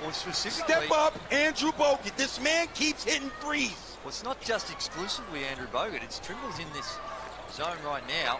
Well, Step up, Andrew Bogut. This man keeps hitting threes. well, it's not just exclusively Andrew Bogut. It's Trimble's in this zone right now.